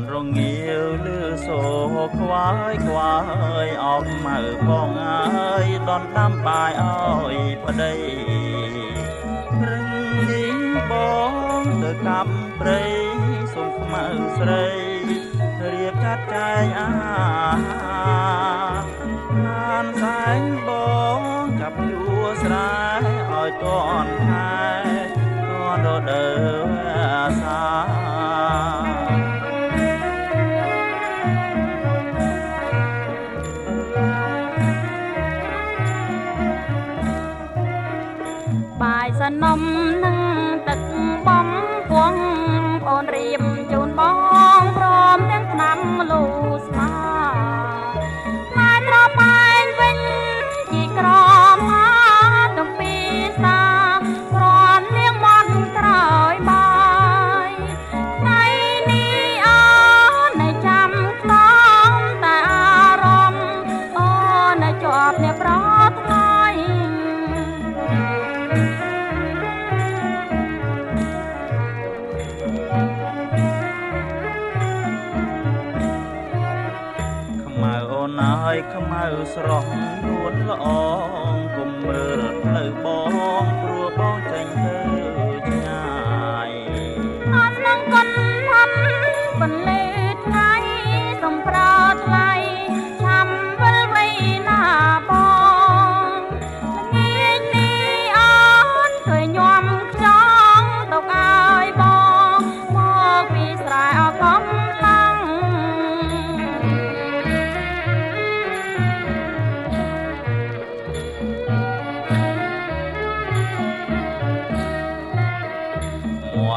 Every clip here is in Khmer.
ន់រងាវលឺសូខ្វាយខ្វាយអោបម៉ៅផងអើយដនដាំបាយអើយប្តីរឹងលីងបងទៅកាប់ព្រៃសុំខ្មៅស្រីរៀបចាត់ចែងអាហានសែងបងចាប់យួរស្រែឲ្យតន់ខែ នំនឹងទឹកបំពងអូនរៀបជូនបងព្រមទាំងឆ្នាំលូស្អូនអើយខ្មៅស្រស់នួនល្អងគុំមើលផ្លូវប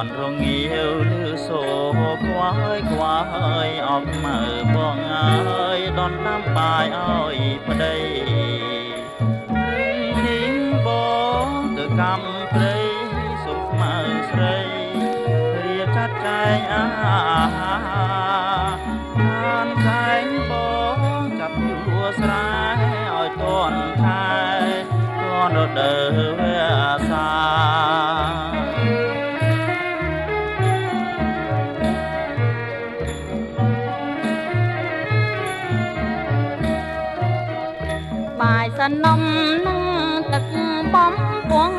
ន់រងាវលឺសូខ្វាយខ្វាយអបមើបងអើយដនតាមបាយអើយប្តីរីងបងទៅកម្មព្រៃសុំខ្មៅស្រីរៀបចាត់ចែងអាហាបានសែងបងចាប់យួរស្រែឲ្យតន់ខែតន់រដូវ នំនឹងទឹកបំពង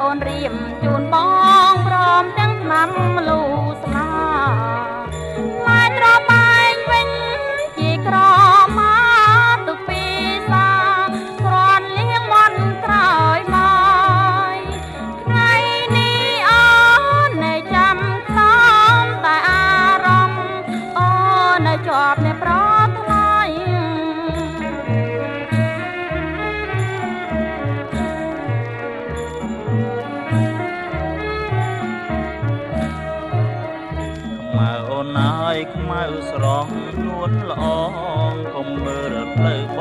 អូនរៀបជូនបងព្រមទាំ ខ្មៅស្រងនួនល្អកុំមើលផ្លូវប